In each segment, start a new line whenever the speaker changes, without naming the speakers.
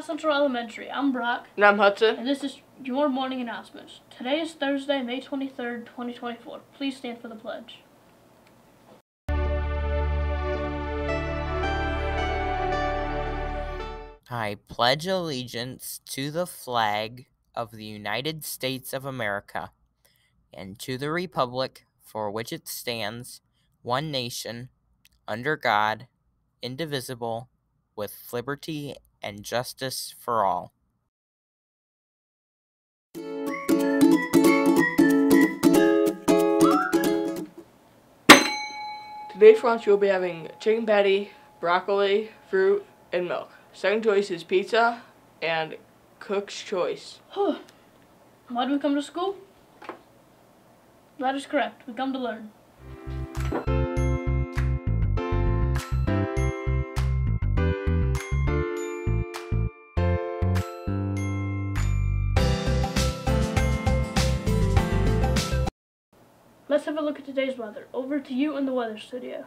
Central Elementary. I'm Brock,
And I'm Hudson.
and this is your morning announcements. Today is Thursday, May 23rd, 2024. Please stand for the pledge.
I pledge allegiance to the flag of the United States of America and to the republic for which it stands, one nation, under God, indivisible, with liberty and justice for all.
Today for lunch we'll be having chicken patty, broccoli, fruit, and milk. Second choice is pizza and cook's choice.
Why do we come to school? That is correct. We come to learn. Let's have a look at today's weather. Over to you in the weather studio.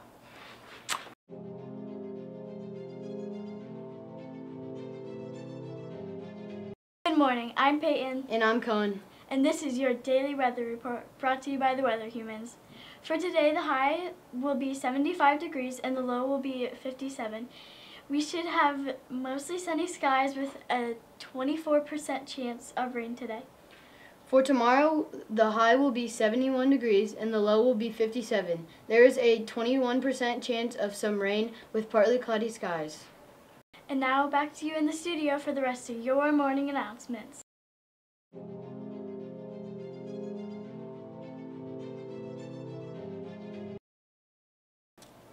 Good morning, I'm Peyton,
And I'm Cohen.
and this is your daily weather report brought to you by the Weather Humans. For today, the high will be 75 degrees and the low will be 57. We should have mostly sunny skies with a 24% chance of rain today.
For tomorrow, the high will be 71 degrees and the low will be 57. There is a 21% chance of some rain with partly cloudy skies.
And now back to you in the studio for the rest of your morning announcements.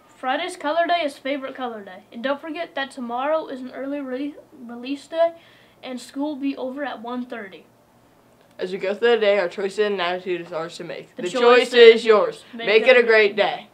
Friday's color day is favorite color day. And don't forget that tomorrow is an early re- release day and school will be over at 1.30.
As we go through the day, our choices and attitudes are ours to make.
The
The,
choice
choice is yours. Make it a great day.